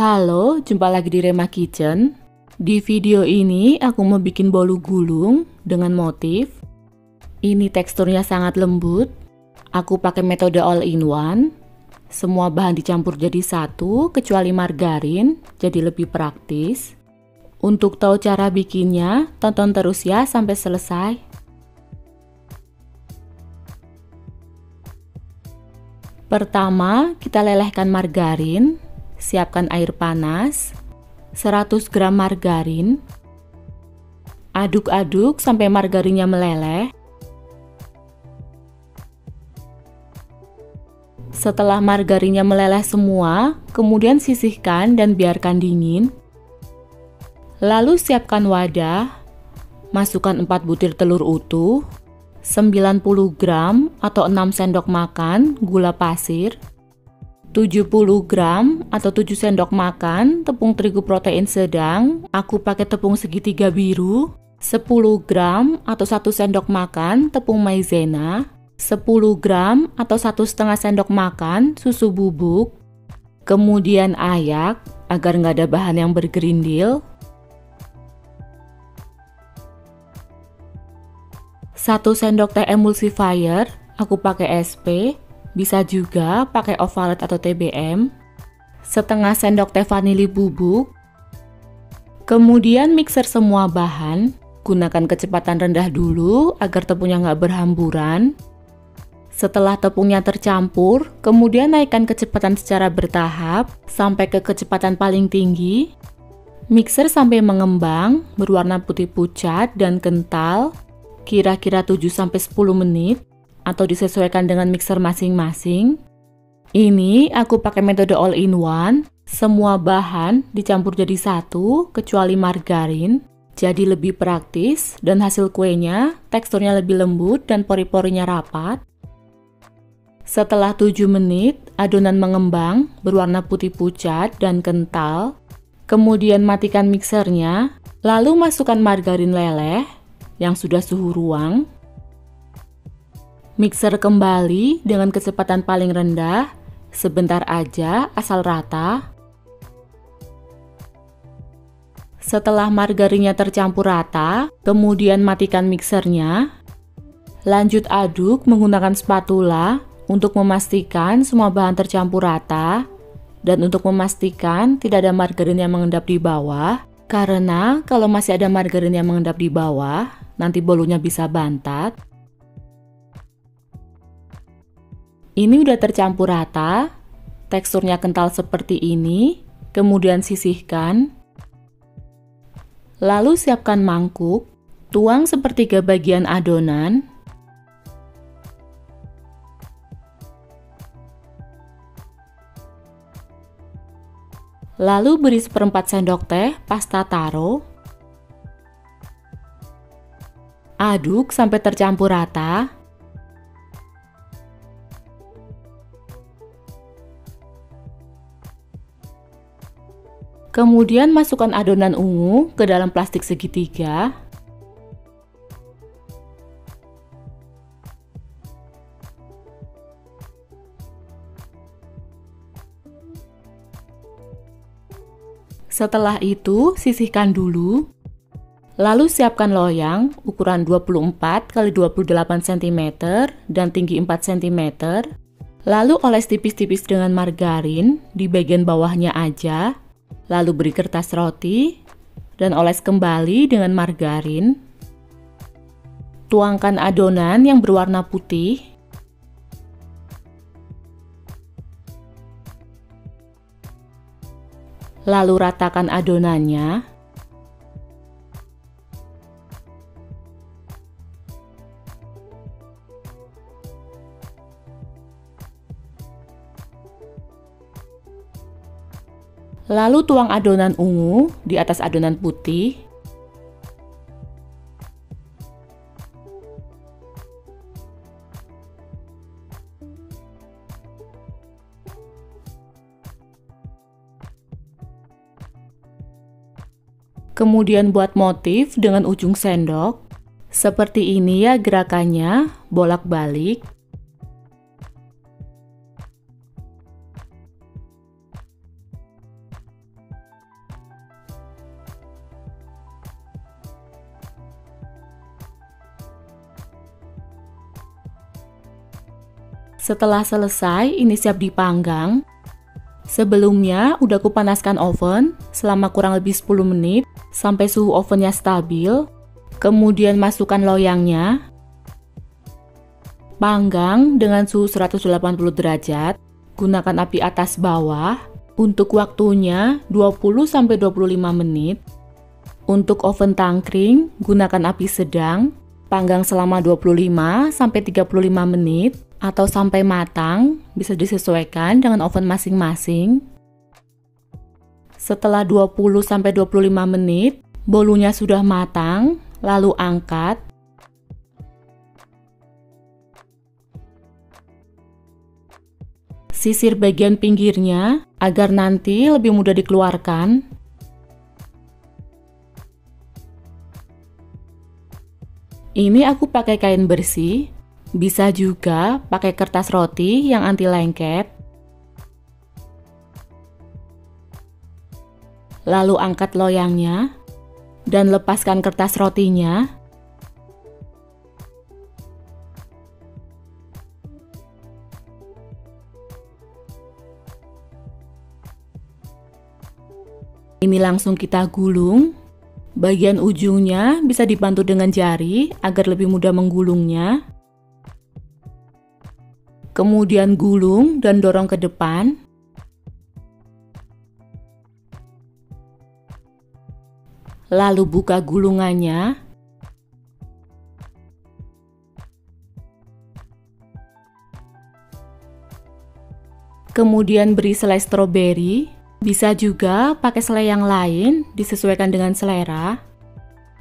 Halo, jumpa lagi di Rema Kitchen. Di video ini aku mau bikin bolu gulung dengan motif. Ini teksturnya sangat lembut. Aku pakai metode all in one. Semua bahan dicampur jadi satu kecuali margarin, jadi lebih praktis. Untuk tahu cara bikinnya, tonton terus ya sampai selesai. Pertama, kita lelehkan margarin Siapkan air panas, 100 gram margarin, aduk-aduk sampai margarinnya meleleh. Setelah margarinnya meleleh semua, kemudian sisihkan dan biarkan dingin. Lalu siapkan wadah, masukkan 4 butir telur utuh, 90 gram atau 6 sendok makan gula pasir, 70 gram atau 7 sendok makan tepung terigu protein sedang, aku pakai tepung segitiga biru, 10 gram atau 1 sendok makan tepung maizena, 10 gram atau 1 setengah sendok makan susu bubuk, kemudian ayak agar nggak ada bahan yang bergerindil, 1 sendok teh emulsifier, aku pakai SP, bisa juga pakai ovalet atau TBM, setengah sendok teh vanili bubuk, kemudian mixer semua bahan, gunakan kecepatan rendah dulu agar tepungnya nggak berhamburan. Setelah tepungnya tercampur, kemudian naikkan kecepatan secara bertahap sampai ke kecepatan paling tinggi. Mixer sampai mengembang, berwarna putih pucat dan kental, kira-kira 7-10 menit atau disesuaikan dengan mixer masing-masing. Ini aku pakai metode all in one. Semua bahan dicampur jadi satu kecuali margarin. Jadi lebih praktis dan hasil kuenya teksturnya lebih lembut dan pori-porinya rapat. Setelah 7 menit, adonan mengembang berwarna putih pucat dan kental. Kemudian matikan mixernya, lalu masukkan margarin leleh yang sudah suhu ruang Mixer kembali dengan kecepatan paling rendah, sebentar aja asal rata. Setelah margarinnya tercampur rata, kemudian matikan mixernya. Lanjut aduk menggunakan spatula untuk memastikan semua bahan tercampur rata dan untuk memastikan tidak ada margarin yang mengendap di bawah. Karena kalau masih ada margarin yang mengendap di bawah, nanti bolunya bisa bantat. Ini udah tercampur rata, teksturnya kental seperti ini, kemudian sisihkan. Lalu siapkan mangkuk, tuang sepertiga bagian adonan, Lalu beri seperempat sendok teh pasta taro. Aduk sampai tercampur rata. Kemudian masukkan adonan ungu ke dalam plastik segitiga. Setelah itu, sisihkan dulu. Lalu siapkan loyang ukuran 24 x 28 cm dan tinggi 4 cm. Lalu oles tipis-tipis dengan margarin di bagian bawahnya aja Lalu beri kertas roti dan oles kembali dengan margarin. Tuangkan adonan yang berwarna putih. Lalu ratakan adonannya. Lalu tuang adonan ungu di atas adonan putih. Kemudian buat motif dengan ujung sendok. Seperti ini ya gerakannya, bolak-balik. Setelah selesai, ini siap dipanggang. Sebelumnya udah kupanaskan oven selama kurang lebih 10 menit sampai suhu ovennya stabil. Kemudian masukkan loyangnya. Panggang dengan suhu 180 derajat. Gunakan api atas bawah. Untuk waktunya 20-25 menit. Untuk oven tangkring, gunakan api sedang. Panggang selama 25-35 menit atau sampai matang, bisa disesuaikan dengan oven masing-masing. Setelah 20-25 menit, bolunya sudah matang, lalu angkat. Sisir bagian pinggirnya agar nanti lebih mudah dikeluarkan. Ini aku pakai kain bersih bisa juga pakai kertas roti yang anti lengket. Lalu angkat loyangnya dan lepaskan kertas rotinya. Ini langsung kita gulung. Bagian ujungnya bisa dibantu dengan jari agar lebih mudah menggulungnya kemudian gulung dan dorong ke depan. Lalu buka gulungannya. Kemudian beri selai stroberi. Bisa juga pakai selai yang lain, disesuaikan dengan selera.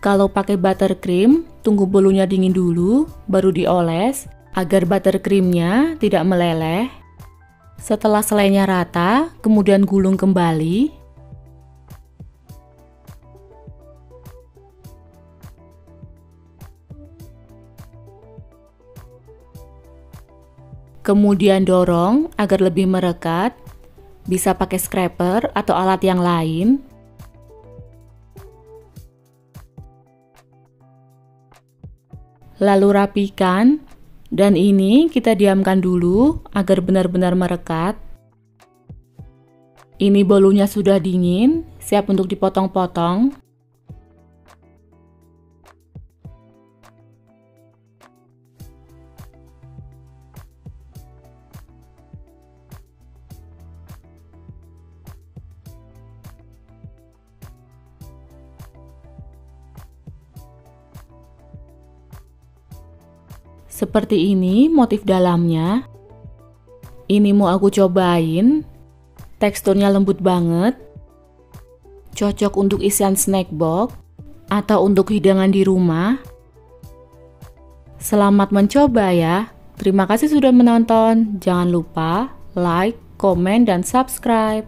Kalau pakai buttercream, tunggu bolunya dingin dulu, baru dioles agar buttercreamnya tidak meleleh. Setelah selainya rata, kemudian gulung kembali. Kemudian dorong agar lebih merekat. Bisa pakai scraper atau alat yang lain. Lalu rapikan dan ini kita diamkan dulu agar benar-benar merekat. Ini bolunya sudah dingin, siap untuk dipotong-potong. Seperti ini motif dalamnya. Ini mau aku cobain. Teksturnya lembut banget. Cocok untuk isian snack box atau untuk hidangan di rumah. Selamat mencoba ya. Terima kasih sudah menonton. Jangan lupa like, komen, dan subscribe.